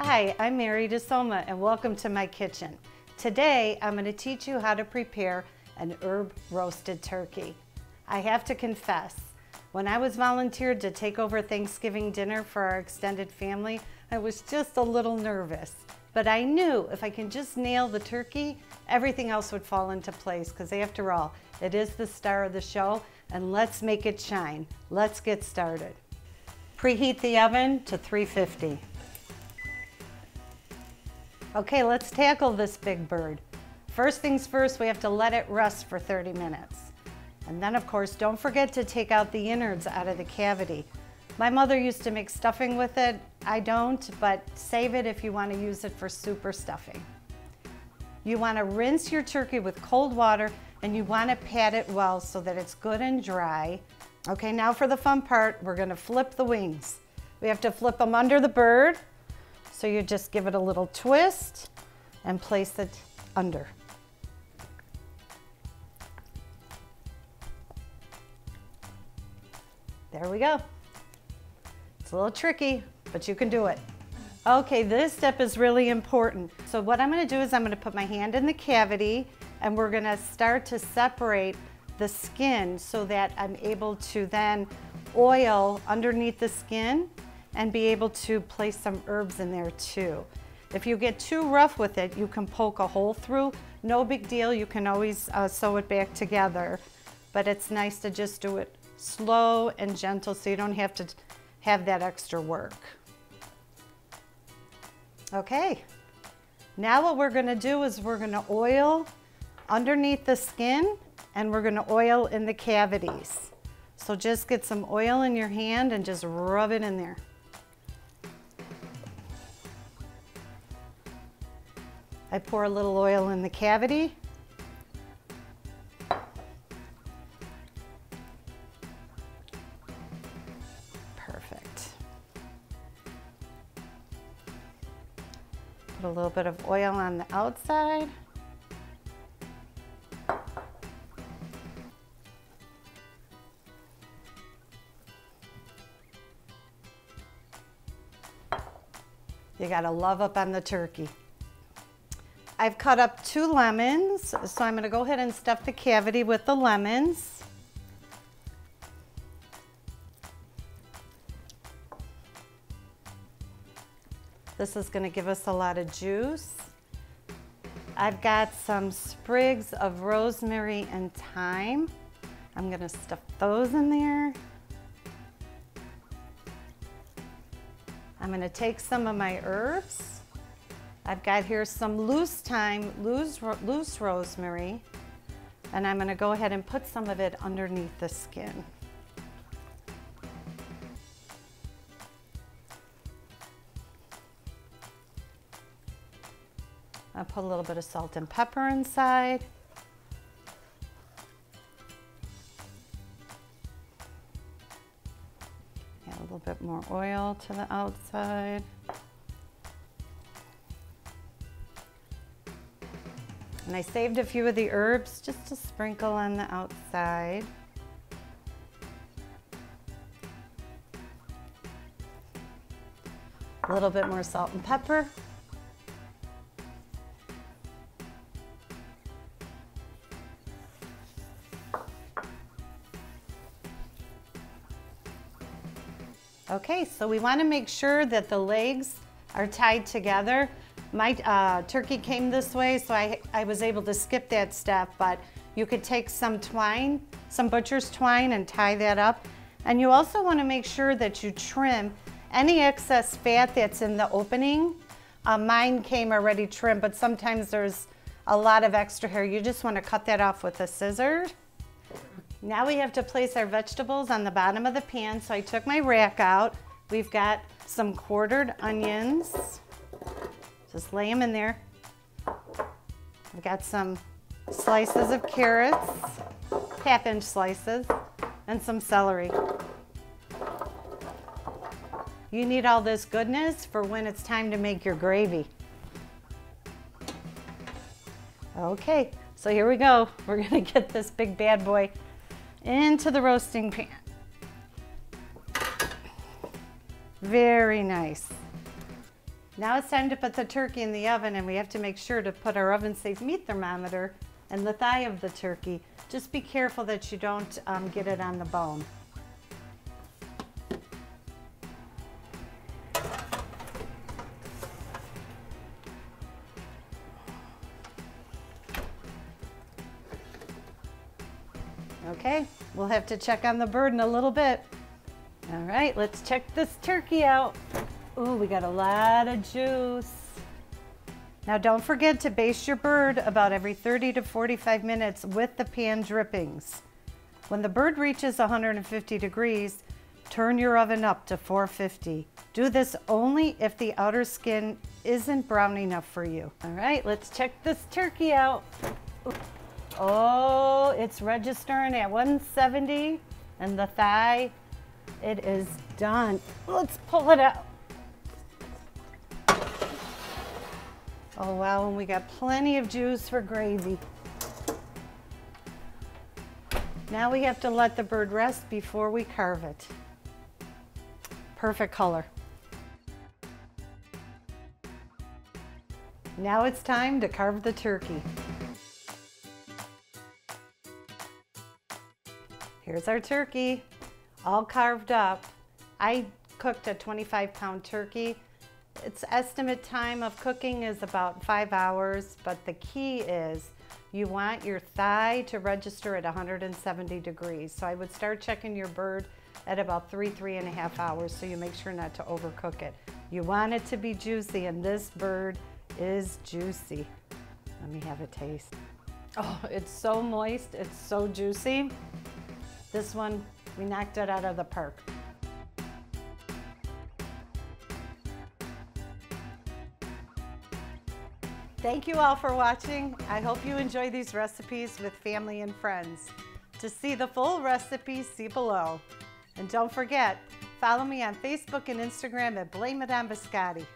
Hi, I'm Mary DiSomma and welcome to my kitchen. Today I'm going to teach you how to prepare an herb roasted turkey. I have to confess, when I was volunteered to take over Thanksgiving dinner for our extended family, I was just a little nervous. But I knew if I can just nail the turkey, everything else would fall into place because after all, it is the star of the show and let's make it shine. Let's get started. Preheat the oven to 350. Okay, let's tackle this big bird. First things first, we have to let it rest for 30 minutes. And then of course, don't forget to take out the innards out of the cavity. My mother used to make stuffing with it. I don't, but save it if you want to use it for super stuffing. You want to rinse your turkey with cold water and you want to pat it well so that it's good and dry. Okay, now for the fun part, we're going to flip the wings. We have to flip them under the bird so you just give it a little twist and place it under. There we go. It's a little tricky, but you can do it. Okay, this step is really important. So what I'm gonna do is I'm gonna put my hand in the cavity and we're gonna start to separate the skin so that I'm able to then oil underneath the skin and be able to place some herbs in there too. If you get too rough with it, you can poke a hole through. No big deal, you can always uh, sew it back together. But it's nice to just do it slow and gentle so you don't have to have that extra work. Okay, now what we're gonna do is we're gonna oil underneath the skin and we're gonna oil in the cavities. So just get some oil in your hand and just rub it in there. I pour a little oil in the cavity. Perfect. Put a little bit of oil on the outside. You gotta love up on the turkey. I've cut up two lemons, so I'm gonna go ahead and stuff the cavity with the lemons. This is gonna give us a lot of juice. I've got some sprigs of rosemary and thyme. I'm gonna stuff those in there. I'm gonna take some of my herbs. I've got here some loose thyme, loose, loose rosemary, and I'm gonna go ahead and put some of it underneath the skin. I'll put a little bit of salt and pepper inside. Add a little bit more oil to the outside. And I saved a few of the herbs just to sprinkle on the outside. A little bit more salt and pepper. Okay, so we want to make sure that the legs are tied together my uh, turkey came this way, so I, I was able to skip that step, but you could take some twine, some butcher's twine and tie that up. And you also wanna make sure that you trim any excess fat that's in the opening. Uh, mine came already trimmed, but sometimes there's a lot of extra hair. You just wanna cut that off with a scissor. Now we have to place our vegetables on the bottom of the pan. So I took my rack out. We've got some quartered onions. Just lay them in there. I've got some slices of carrots, half inch slices, and some celery. You need all this goodness for when it's time to make your gravy. Okay, so here we go. We're gonna get this big bad boy into the roasting pan. Very nice. Now it's time to put the turkey in the oven and we have to make sure to put our oven safe meat thermometer in the thigh of the turkey. Just be careful that you don't um, get it on the bone. Okay, we'll have to check on the bird in a little bit. All right, let's check this turkey out. Ooh, we got a lot of juice. Now don't forget to baste your bird about every 30 to 45 minutes with the pan drippings. When the bird reaches 150 degrees, turn your oven up to 450. Do this only if the outer skin isn't brown enough for you. All right, let's check this turkey out. Oh, it's registering at 170 and the thigh, it is done. Let's pull it out. Oh wow, and we got plenty of juice for gravy. Now we have to let the bird rest before we carve it. Perfect color. Now it's time to carve the turkey. Here's our turkey, all carved up. I cooked a 25 pound turkey its estimate time of cooking is about five hours, but the key is you want your thigh to register at 170 degrees. So I would start checking your bird at about three, three and a half hours so you make sure not to overcook it. You want it to be juicy and this bird is juicy. Let me have a taste. Oh, it's so moist, it's so juicy. This one, we knocked it out of the park. Thank you all for watching. I hope you enjoy these recipes with family and friends. To see the full recipe, see below. And don't forget, follow me on Facebook and Instagram at Blame It on Biscotti.